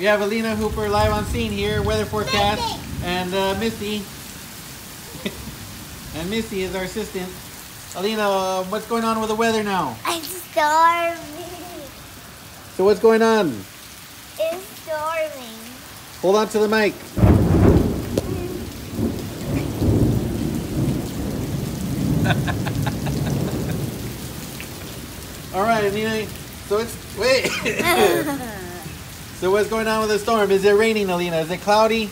We have Alina Hooper live on scene here, weather forecast, and uh, Missy. and Misty is our assistant. Alina, what's going on with the weather now? I'm starving. So what's going on? It's storming. Hold on to the mic. All right, Alina. So it's wait. so what's going on with the storm? Is it raining, Alina? Is it cloudy?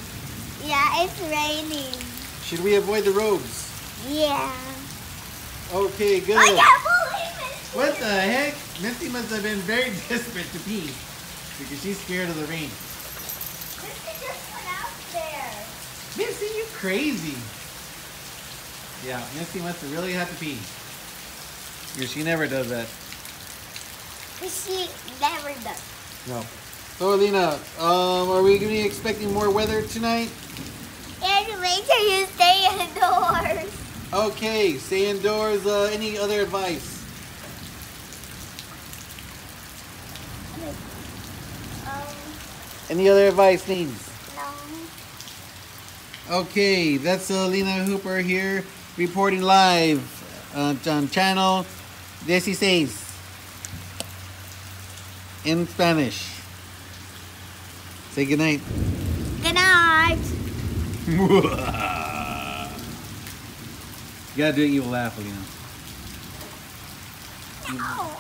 Yeah, it's raining. Should we avoid the roads? Yeah. Okay, good. I can't believe it. What the heck? Misty must have been very desperate to pee because she's scared of the rain. This just went out there. Misty, you crazy. Yeah, Misty must have really had to pee. Yeah, she never does that. She never does. No. So, Alina, um, are we going to be expecting more weather tonight? And make sure you stay indoors. Okay, stay indoors. Uh, any other advice? Um, Any other advice needs? no. Okay, that's uh, Lena Hooper here reporting live uh, on channel 16 in Spanish. Say goodnight. Good night. you gotta do it, you will laugh, again. No.